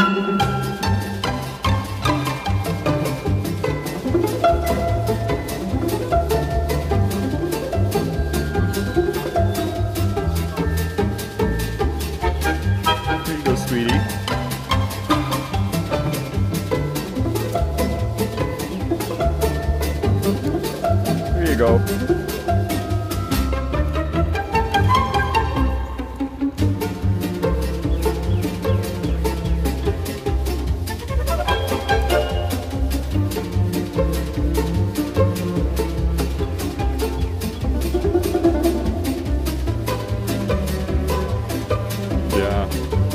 Here you go, sweetie. Here you go. Yeah.